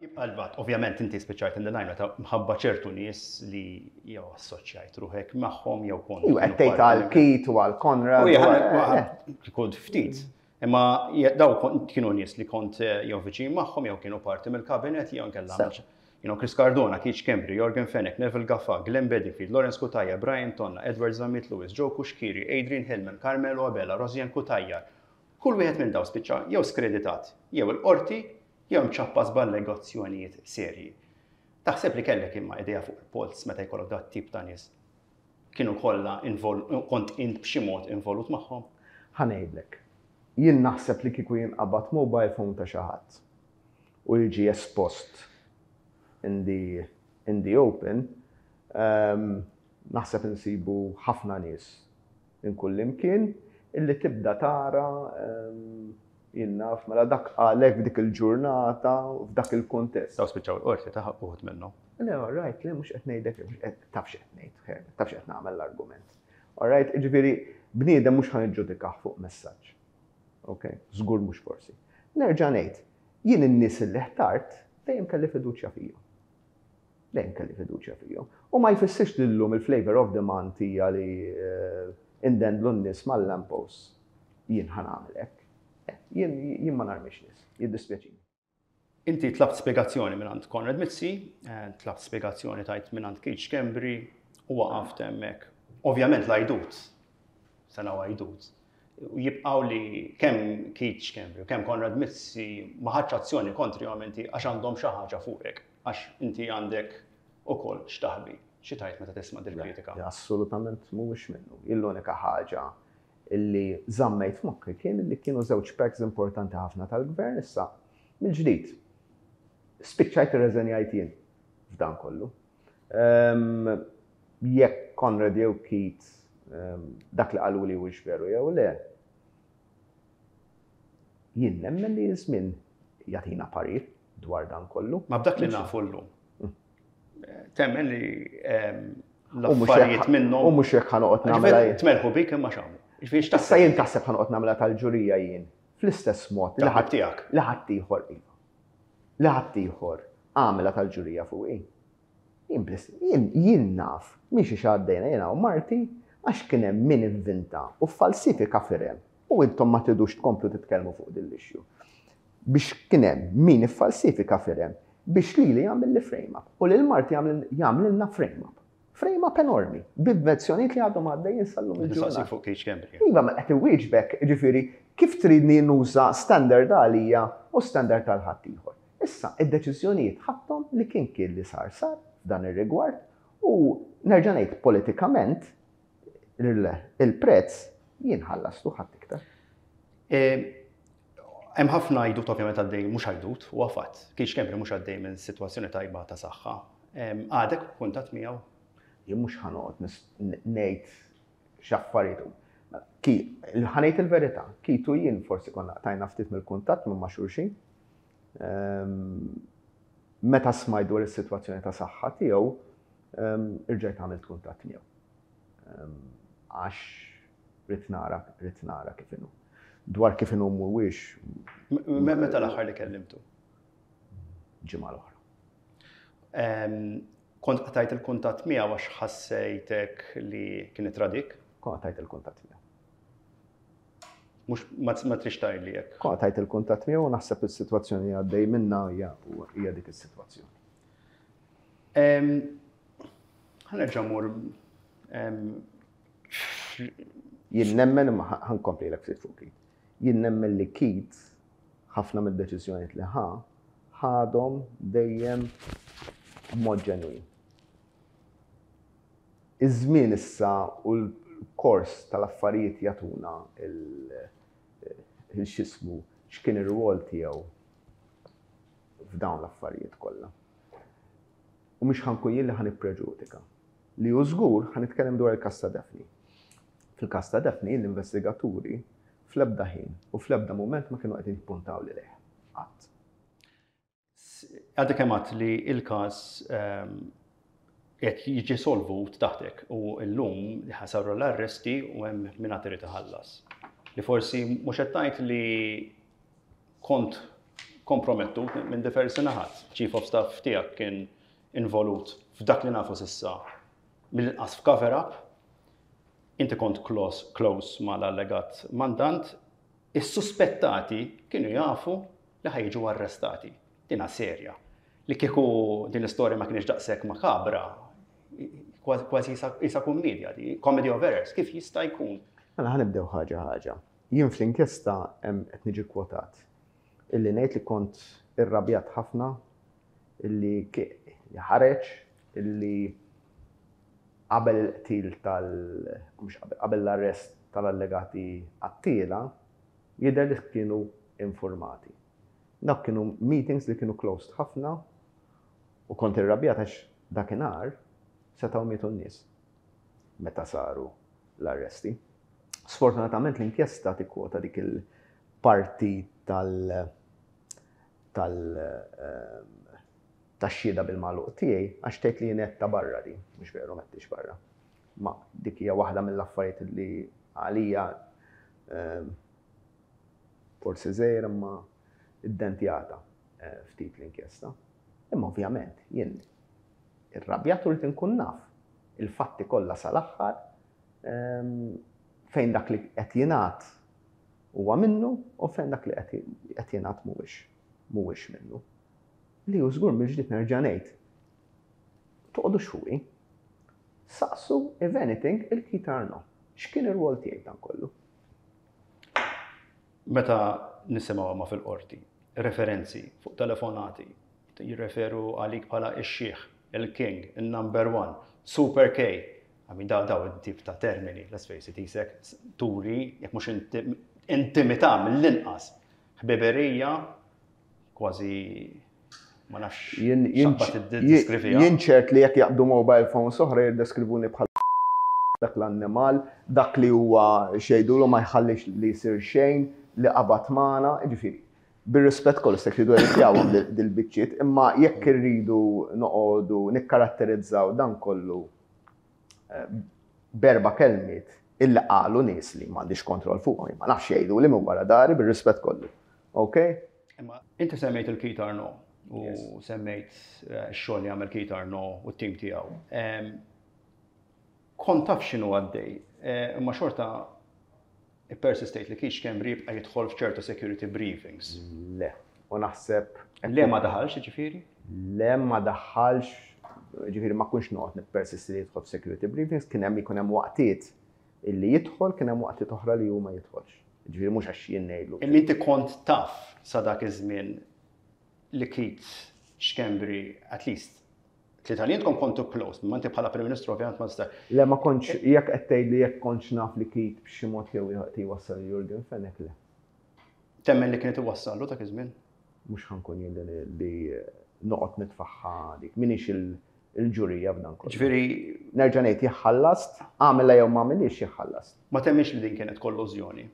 Jibqa' l-fatt, ovvjament inti spiċċajt in the limelight mħabba ċertu nies li jew assoċjajt ruħek magħhom jew kont. Jew qed tgħid għal Kit u għal Konrad. U jħallek kont ftit. Imma daw kienu nies li kont eh, jew viċin magħhom jew kienu parti mill-kabinet jew nkella You know, Chris Cardona, Keith Kembri, Jorgen Fenech, Neville Gaffa, Glenn Bedingfield, Lawrence Kutaja, Brian Tonna, Edward Zammit Lewis, Joe Kushkiri, Adrian Hillman, Carmelo Abela, Rosian Kutaja. Kull wieħed minn daw spiċċa jew skreditat, jew il-qorti Jew mċappas b'allegazzjonijiet serji. Taħseb li kellek imma idea fuq il-polz meta jkollok dat-tip ta' nies? Kienu kollha kont int b'xi mod involut magħhom? Ħa ngħidlek. Jien naħseb li kieku jinqabad mobile phone ta' xi ħadd u jiġi espost in the in the open, naħseb insibu ħafna nies. minn kullimkien, illi tibda tara, jien naf, mela dak qalek f'dik il-ġurnata, f'dak il-kuntest. Daw spiċċaw il-qorti ta' uħud minnhom. Le, all right, le, mhux qed ngħidek, taf x'qed ngħid, taf x'qed nagħmel l-argument. All right, ġifieri, bniedem mhux ħan iġġudikah fuq messaġġ. Ok, żgur mhux forsi. Nerġa' ngħid, jien in-nies li ħtart dejjem kelli fiduċja fihom. Le, nkelli fiduċja fihom. U ma jfissirx li llum il-flavour of the month hija li indendlu n-nies mal-lamp posts. Jien ħa nagħmel hekk. Le, jien ma narmix nies. Jiddispjaċini. Inti tlabt spjegazzjoni mingħand Konrad Mizzi, tlabt spjegazzjoni tgħid mingħand Keith Schembri u waqaft hemmhekk. Ovvjament l-għajdut, sena u għajdut, jibqgħu li kemm Keith Schembri u kemm Konrad Mizzi ma ħadx azzjoni kontri għax għandhom xi ħaġa fuqek. Għax inti għandek ukoll x'taħbi. Xi tgħid meta tisma' dil-kritika? Le, assolutament mhuwiex minnu. Jien l-unika ħaġa li żammejt f'moħħi kien li kienu żewġ packs importanti ħafna tal-Gvern issa mill-ġdid. Spiċċajt irreżenjajt jien f'dan kollu. Ehm, jekk Konrad jew Keith ehm, dak li qalu li huwiex veru jew le, Jien nemmen li ż-żmien jagħtina parir dwar dan kollu. Ma b'dak li nafu llum. Temmen li l-affarijiet minnhom. U mhux jekk ħanoqgħod nagħmilha. Tmerħu bik imma x'għamlu. Issa jien taħseb ħanoqgħod nagħmilha tal-ġurija jien fl-istess mod li ħadd tiegħek. Li ħadd ieħor iva. Li ħadd ieħor għamilha tal-ġurija fuqi. Jien naf, mhix xi xi għaddejna jiena u marti għax kien hemm min ivvinta u ffalsifika firem u intom ma tridux tkomplu titkellmu fuq din l-issue. Biex kien hemm min iffalsifika firem biex lili jagħmilli frame up u lil marti jagħmlilna frame up. Frame up enormi, b'invenzjonijiet li għadhom għaddejjin sal-lum il-ġurnata. fuq Cage Cambria. Iva, ma qed iwieġbek, ġifieri, kif tridni nuża standard għalija u standard għal ħadd ieħor. Issa, id-deċiżjonijiet ħadthom li kien kien li sar sar f'dan ir-rigward u nerġa' ngħid politikament il-prezz jien ħallastu ħadd iktar. E, hemm ħafna għajdut ovvjament għaddej mhux għajdut u għafat. Kiex kemm mhux għaddej minn sitwazzjoni tajba ta' saħħa. Għadek kuntat miegħu? Jien mhux ħanot ngħid x'affarijiet. Ħanejt il-verità, kitu jien forsi konna tajna ftit mill-kuntatt minn ma' xulxin, Meta smajt dwar is-sitwazzjoni ta' saħħa tiegħu, irġajt għamilt kuntatt miegħu. Għax rid nara, rid nara kif inhu. Dwar kif inhu mhuwiex. Meta l-aħħar li kellimtu? Ġimgħa l-oħra. Kont qtajt il-kuntatt miegħu għax ħassejtek li kien itradik? Kont qtajt il-kuntatt miegħu. Mux ma trix tajli jek. Kwa tajt il-kuntat miegħu naħseb is-sitwazzjoni għaddej minna hija hija dik is-sitwazzjoni. Ħanerġa' mur jien nemmen imma ħankompli l ftit fuq Jien nemmen li kit ħafna mid-deċiżjonijiet li ħa ħadhom dejjem mod ġenwin. Iż-żmien issa u l-kors tal-affarijiet jagħtuna l x'ismu x'kien ir-rwol tiegħu f'dawn l-affarijiet kollha. U mhux ħa nkun jien li ħa nippreġudika. Li hu żgur, ħa nitkellem dwar il-każ ta' Daphne. Fil-każ ta' Daphne, l-investigaturi fl-ebda ħin u fl-ebda mument ma kienu qegħdin jippuntaw lilejh. Qatt. Għadek kemm għadt li l-każ qed jiġi solvut taħtek u llum li ħasarru l-arresti u hemm min għad irid iħallas. Li forsi mhux qed tgħid li kont kompromettu minn diversi naħat. Chief of Staff tiegħek kien involut f'dak li nafu sissa mill-inqas f'cover up, inti kont close mal-allegat mandant, Is-suspettati kienu jafu li ħa jiġu arrestati. Dinha serja. Li kieku din l-istorja ma kinitx daqshekk makabra, kważi qisha kummedja di, comedy of errors, kif jista' jkun? Mela ħa nibdew ħaġa ħaġa. Jien fl-inkjesta hemm qed niġi kkwotat illi ngħid li kont irrabjat ħafna, illi ħareġ, illi. Qabel il-qtil tal u mhux qabel, qabel l-arrest tal-allegati qattiela, jidher li kienu infurmati. Dawk kienu meetings li kienu closed ħafna u kont irrabjat għax dakinhar setgħu mietu n-nies meta saru l-arresti. Sfortunatament l-inkjesta tikkwota dik il-parti tal tal tax-xhieda bil-magħluq tiegħi għax tgħid li jien għedtha barra din. Mhux veru m'għedtiex barra. Ma dik hija waħda mill-affarijiet li għalija forsi żgħir imma ddentjata ftit l-inkjesta. Imma ovvjament jien irrabjat u rrid inkun naf il-fatti kollha sal-aħħar fejn dak li qed jingħad huwa minnu u fejn dak li qed jingħad mhuwiex minnu. Li hu żgur mill-ġdid nerġa' ngħid, toqgħodux fuqi. Saqsu, if anything, il-Key ta' Arnaud. X'kien ir-rwol tiegħi f'dan kollu? Meta nisimgħu imma fil-Qorti referenzi fuq telefonati jirreferu għalik bħala ix-Xiħ, il-King, in-Number One, Super K, I mean dawn it-tip ta' termini, let's face it, jisek turi jekk mhux intimità mill-inqas, ħbiberija kważi ma nafx. Jien ċert li jekk jaqbdu mobile phones oħra jiddeskrivuni bħal dak l-annimal, dak li huwa x'jgħidulu ma jħallix li jsir xejn, li qabad magħna, jiġifieri, bir-rispett kollu, s'hekk tridu editjawhom dil-biċċiet, imma jekk irridu noqogħdu nikkaratterizzaw dan kollu b'erba' kelmiet illi qalu nies li m'għandix kontroll fuqhom, jien ma nafx x'jgħiduli minn wara dari, bir-rispett kollu. Ok? Imma inti semmejt il-Kit Arno u semmejt eh, xogħol li għamel Kit Arno u t-tim tiegħu. Kont taf x'inhu għaddej, eh, imma xorta persistate li kiex kemm jibqa' jidħol f'ċertu security briefings. Le, u naħseb. Le ma daħalx ġifieri? Le ma daħalx, ġifieri ma kunx noqgħod nippersisti li jidħol f'security briefings, kien hemm jkun hemm waqtiet Illi jidħol kien hemm waqtiet oħra li hu ma jidħolx. Jiġifieri mhux għax jien ngħidlu. Illi inti kont taf sa dak iż-żmien li Keith Schembri, at least, tlieta li intkom kontu close, ma inti bħala Prim Ministru ovvjament ma tistax. Le ma kontx, jekk qed tgħidli jekk kontx naf li Keith b'xi mod jew ieħor qed iwassal lil Jurgen Fenech, le. Temmen li kienet iwassallu dak iż-żmien? Mhux ħa nkun jien li noqgħod nitfagħha dik, m'iniex il-ġurija f'dan kollu. Ġifieri. Nerġa' ngħid jekk ħallast, għamilha jew m'għamilhiex jekk ħallast. Ma temminx li din kienet kollużjoni?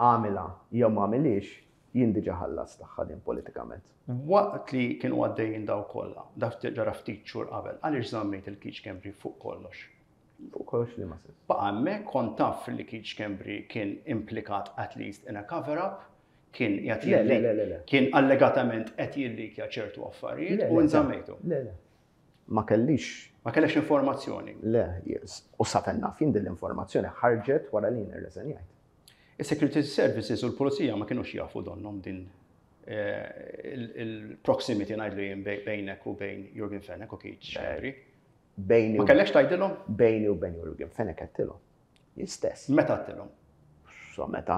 Għamilha jew m'għamilhiex, jien diġà ħallast tagħha din politikament. Waqt li kienu għaddejjin dawk kollha, dak li ġara ftit xhur qabel, għaliex żammejt il-Keith Schembri fuq kollox? Fuq kollox liema sens? Baqa' hemmhekk, kont taf li Keith Schembri kien implikat at least in a cover-up. kien jgħat jilli, kien allegatament qed jillikja ċertu affarijiet u nżammejtu. Le, le. Ma kellix. Ma kellix informazzjoni. Le, u sa fejn naf jien din l-informazzjoni ħarġet wara li nirreżenjajt. Is-Security Services u l-Pulizija ma kienux jafu donnom din eh, il-proximity ngħidlu jien bejnek u bejn Jurgen Fenek u Keith Xerri. Bejni. Ma kellekx tgħidilhom? Bejni u bejn Jurgen Fenek qedtilhom. L-istess. Meta għattilhom? So meta,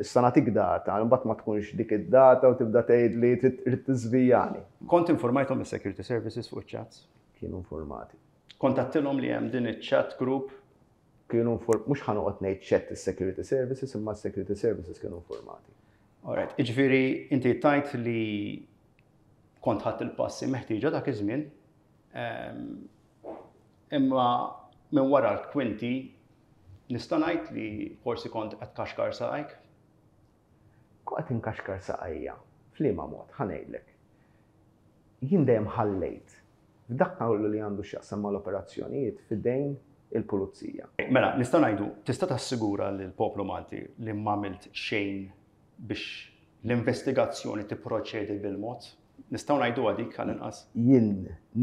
issa nagħtik data, imbagħad ma tkunx dik id-data u tibda tgħid li trid tiżvijani. Kont informajthom mis-security services fuq iċ-chats? Kienu informati. Kont għattilhom li hemm din iċ-chat group? Kienu inform, mhux ħanoqgħod ngħid chat is-security services imma s-security services kienu informati. Alright, iġviri, inti tajt li kont ħadd il-passi meħtieġa dak iż-żmien. Ehm, Imma minn wara l-kwinti nista' ngħid li forsi kont qed kaxkar saqajk. Kont qed inkaxkar saqajja. F'liema mod? Ħa ngħidlek. Jien dejjem ħallejt f'dak kollu li għandu x'jaqsam mal-operazzjonijiet f'idejn il-pulizija. Mela, nista' ngħidu, tista' tassigura lill-poplu Malti li m'għamilt xejn biex l-investigazzjoni tipproċedi bil-mod? Nistgħu ngħiduha dik għall-inqas? Jien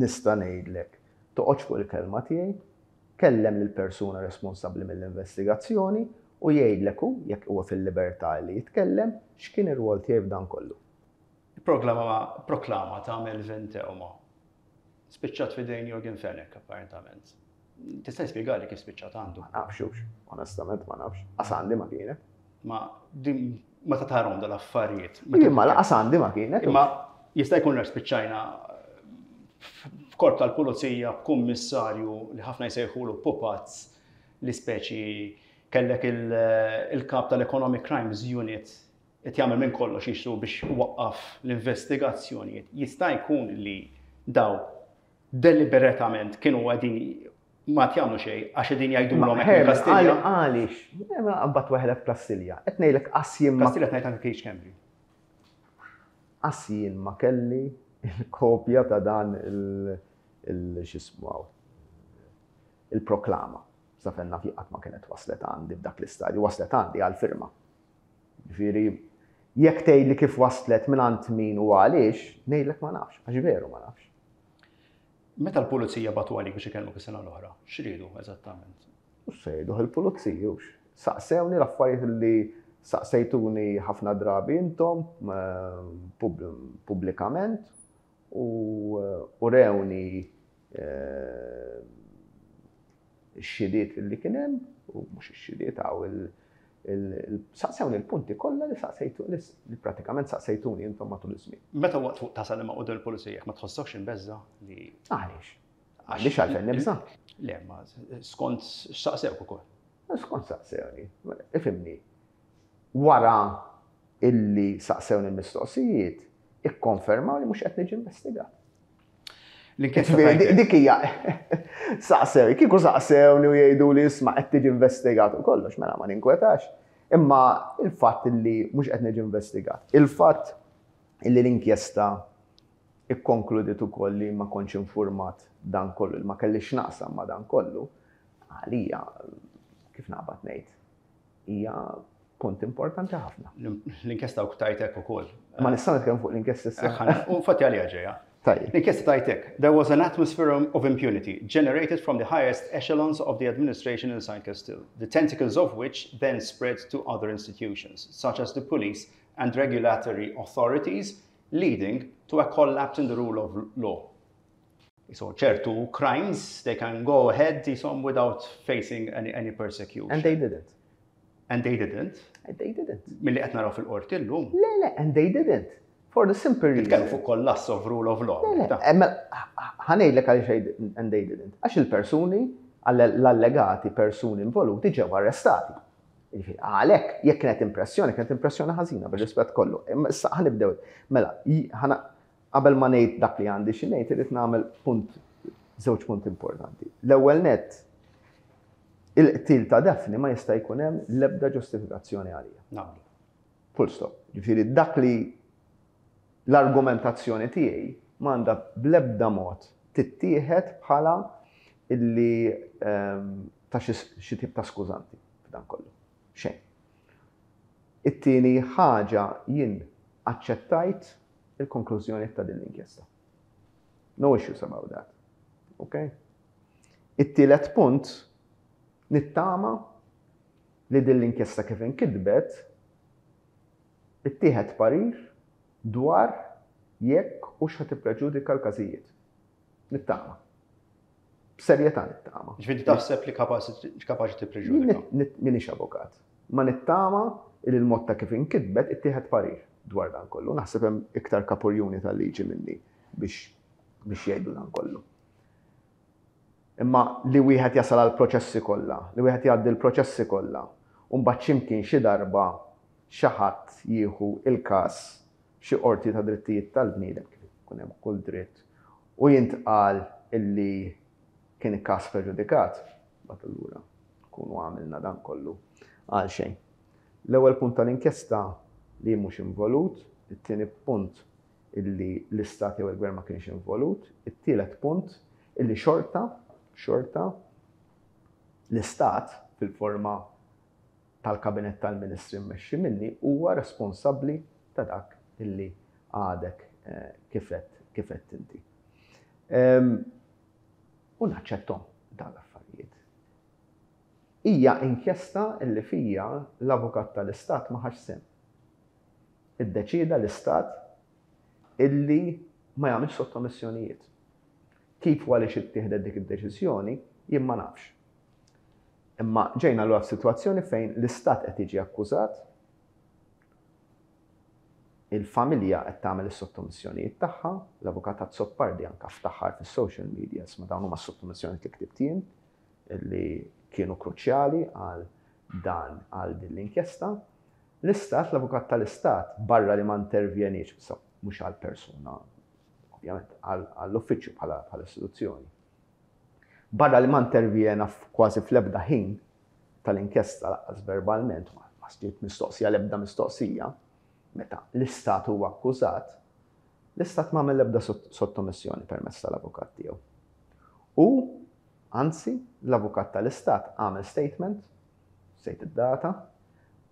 nista' ngħidlek, toqgħodx fuq il-kelma tiegħi, kellem lill-persuna responsabbli mill-investigazzjoni u jgħidlek hu, jekk huwa fil-libertà li jitkellem, x'kien ir-rwol tiegħi f'dan kollu. Il-proklama ta' Melvin Theuma spiċċat f'idejn Yorgen Fenech, apparentament. Tista' jispjega li kif spiċċat għandu? Ma nafx hux, onestament ma nafx. Għasandi ma kienet. Ma ma ta' tarom dal-affarijiet. Imma laqas għandi ma kienet. Imma jista' jkun għax spiċċajna f'korp tal-pulizija b'kummissarju li ħafna jsejħulu pupazz li speċi kellek il-kap tal-Economic Crimes Unit qed jagħmel minn kollox jixtu biex waqqaf l-investigazzjonijiet. Jista' jkun li daw Deliberatament kienu qegħdin ma jagħmlu xejn għax qegħdin jgħidulhom hekk il-Kastilja. Għaliex? Qabad weħla f'Kastilja. Qed ngħidlek qas jien ma. Kastilja tgħid anke Cage Cambry. Qas jien ma kelli l-kopja ta' dan il-xismu il-proklama. Sa fenna fi qatt ma kienet waslet għandi f'dak l-istadju, waslet għandi għal-firma. Ġifieri, jekk tgħidli kif waslet minn għand min u għaliex, ngħidlek ma nafx, għax veru ma nafx. Meta l-pulizija bagħtu għalik biex ikellmuk is-sena l-oħra, x'riedu eżattament? U x'se jgħiduh il-puliziji u x'? Saqsewni l-affarijiet li saqsejtuni ħafna drabi intom pubblikament u urewni ix-xhidiet li kien hemm, u mhux ix-xhidiet, hawn il, il, saqsewni l-punti kollha li saqsejtu, li prattikament saqsejtuni intom matul iż-żmien. Meta waqt fuq tasal imma quddiem il-pulizija jekk ma tħossokx imbeżża' li. Għaliex? Għaliex għalfejn nibża'? Le, ma skont x'saqsewk ukoll. Skont saqsewni, ifhimni. Wara illi saqsewni l-mistoqsijiet, ikkonfermaw li mhux qed niġi investigat. Dik hija saqsew, kieku saqsewni u jgħiduli isma' qed tiġi investigat u kollox mela ma ninkwetax. Imma il-fatt li mhux qed niġi investigat, il-fatt li l-inkjesta kkonkludiet ukoll li ma kontx infurmat dan kollu, li ma kellix x'naqsam ma' dan kollu, għalija kif naqbad ngħid? hija punt importanti ħafna. L-inkjesta u ktajtek u koll. Ma nista' nitkellem fuq l-inkjesta issa. U fatti għalija ġeja. L-inkjesta tajtek, there was an atmosphere of impunity generated from the highest echelons of the administration in San Castile, the tentacles of which then spread to other institutions, such as the police and regulatory authorities, leading to a collapse in the rule of law. Jisom ċertu crimes, they can go ahead jisom without facing any, any persecution. And they didn't. And they didn't. And they didn't. Mill-li qed naraw fil-qorti llum. Le, le, and they didn't. For the simple reason. Kemm fuq kollass of rule of law. Le, le, emma ħanejdlek għal xejn and they didn't. Għax il-persuni, l-allegati persuni involuti ġew arrestati. Għalek, jekk kienet impressjoni, kienet impressjoni ħażina bil-rispett kollu. Issa ħanibdew. Mela, ħana Qabel ma ngħid dak li għandi xi ngħid irrid nagħmel punt, żewġ punti importanti. L-ewwel nett, il-qtil ta' Daphne ma jista' jkun hemm l-ebda ġustifikazzjoni għalija. Naqblu. Full stop. Ġifieri dak li l-argumentazzjoni tiegħi ma għandha bl-ebda mod tittieħed bħala illi ehm, ta' xi tip ta' skużanti f'dan kollu. Xejn. It-tieni ħaġa jien aċċettajt il-konklużjonijiet ta' din l-inkjesta. No issues about that. Okay? It-tielet punt, nittama li din l-inkjesta kif inkitbet, ittieħed parir dwar jekk u xħat preġudika l-każijiet. Nittama. b'serjetà nittama. Ġifieri taħseb li kapaċi tippreġudika? M'iniex avukat. Ma nittama li l-mod ta' kif inkitbet ittieħed parir dwar dan kollu. Naħseb hemm iktar kapurjuni tal-liġi minni biex jgħidu dan kollu. Imma li wieħed jasal għall-proċessi kollha, li wieħed jgħaddi l-proċessi kollha, u mbagħad x'imkien xi darba xi ħadd jieħu l-każ Xi qorti ta' drittijiet tal-bniedem kif ikun hemm kull dritt u jintqal illi kien każ preġudikat, imbagħad allura nkunu għamilna dan kollu għalxejn. L-ewwel punt tal-inkjesta li jien mhux involut, it-tieni punt illi l-Istat jew il-Gvern ma kienx involut, it-tielet punt illi xorta, xorta l-Istat fil-forma tal-Kabinett tal-Ministri mmexxi minni huwa responsabbli ta' dak li għadek kif għedt inti. U naċċetthom dawn l-affarijiet. Hija inkjesta li fija l-Avukat tal-Istat ma ħax sehem. Iddeċieda l-Istat illi ma jagħmilx sottomissjonijiet. Kif u għaliex ittieħdet dik id-deċiżjoni jien ma nafx. Imma ġejna allura f'sitwazzjoni fejn l-Istat qed jiġi akkużat, il-familja qed tagħmel is-sottomissjonijiet tagħha, l-Avukat Azzopardi anke ftaħħar fis-social media isma' dawn huma s-sottomissjonijiet li ktibt jien li kienu kruċjali għal dan għal din l-inkjesta. L-Istat, l-Avukat tal-Istat, barra li ma intervjeniex, mhux għall-persuna, ovvjament, għall-uffiċċju bħala istituzzjoni. Barra li ma intervjena kważi fl-ebda ħin tal-inkjesta lanqas verbalment ma ġiet mistoqsija l-ebda mistoqsija meta l-Istat huwa akkużat, l-Istat ma għamel l-ebda sottomissjoni permezz tal-avukat tiegħu. U, anzi, l-avukat tal-Istat għamel statement, sejt id-data,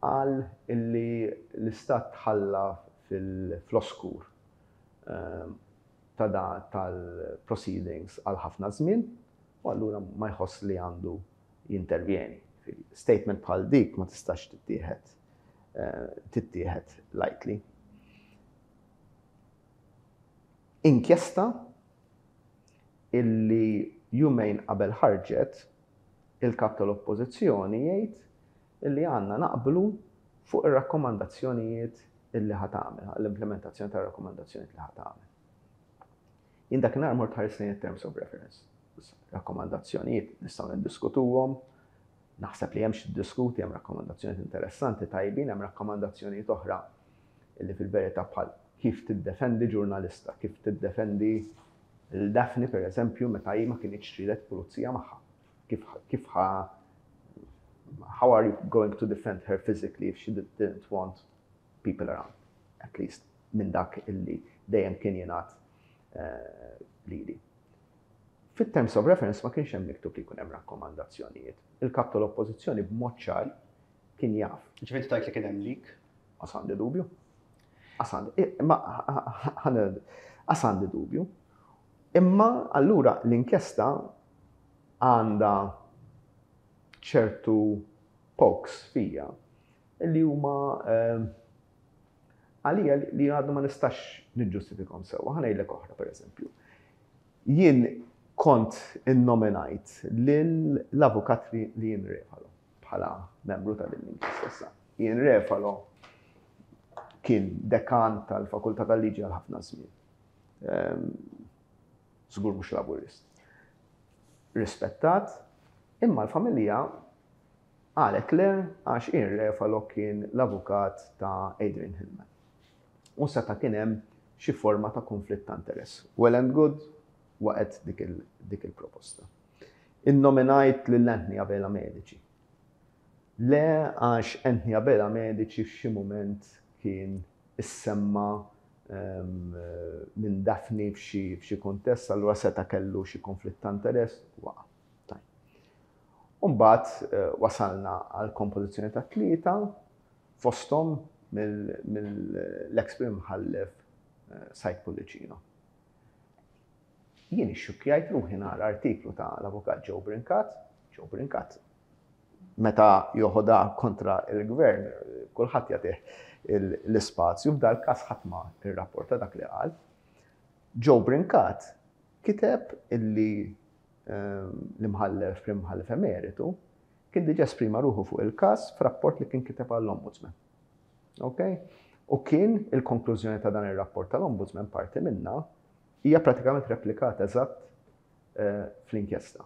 qal illi l-Istat ħalla fl-oskur ta' da tal-proceedings għal ħafna żmien u allura ma jħoss li għandu jintervjeni. Statement bħal dik ma tistax tittieħed tittieħed lightly. Inkjesta illi jumejn qabel ħarġet il-Kap tal-Oppożizzjoni jgħid illi għandna naqblu fuq ir-rakkomandazzjonijiet illi ħa tagħmel, għal implementazzjoni tar-rakkomandazzjonijiet li ħa tagħmel. Jien dakinhar mort ħares lejn it-terms of reference. Rakkomandazzjonijiet nistgħu niddiskutuhom, naħseb li hemm xi diskuti hemm rakkomandazzjonijiet interessanti tajbin, hemm rakkomandazzjonijiet oħra illi fil-verità bħal kif tiddefendi ġurnalista, kif tiddefendi l-Daphne per eżempju meta hi ma kienx tridet pulizija magħha. kif kif ħa how are you going to defend her physically if she didn't want people around, at least minn dak illi dejjem kien jingħad eh, lili. Fit-terms of reference ma kienx hemm miktub li jkun hemm rakkomandazzjonijiet. Il-kap tal-oppożizzjoni b'mod ċar kien jaf. Ġifieri tajt li kien hemm lik? Għasandi dubju. Għasandi, eh, ma għasandi dubju. Imma allura l-inkjesta għandha ċertu pokes fija li huma għalija li għadhom ma nistax niġġustifikhom sewwa. Ħa ngħidlek oħra pereżempju. Jien kont innominajt lill-avukat li jien refalo bħala membru ta' din l-inkjesta. Jien refalo kien dekan tal-Fakultà tal-Liġi għal ħafna żmien. żgur mhux Laburist. Rispettat, imma l-familja qalet le għax Ian Refalo kien l-avukat ta' Adrian Hillman. U seta' kien hemm xi forma ta' kunflitt ta' interess. Well and good, waqgħet dik il-proposta. Innominajt lil Anthony Abela Medici. Le għax Anthony Abela Medici f'xi mument kien issemma minn Daphne f'xi kuntest, allura seta' kellu xi kunflitt ta' interess, waqa'. Tajjeb. U mbagħad wasalna għall-kompożizzjoni ta' tlieta fosthom mill-eks Prim Imħallef Said Pullicino. Jien ixxukkjajt ruħi nara artiklu ta' l-Avukat Joe Brincat, Joe Brincat, meta joħodha kontra l-Gvern kulħadd jagħtih l-ispazju, f'dal-każ ħadd ma rrapporta dak li qal. Joe Brincat kiteb illi l-Imħallef Prim Imħallef Emeritu kien diġà esprima ruħu fuq il-każ f'rapport li kien kiteb għall-Ombudsman. Okay? U kien il-konklużjoni ta' dan ir-rapport tal-Ombudsman parti minnha hija pratikament replikat eżatt fl-inkjesta.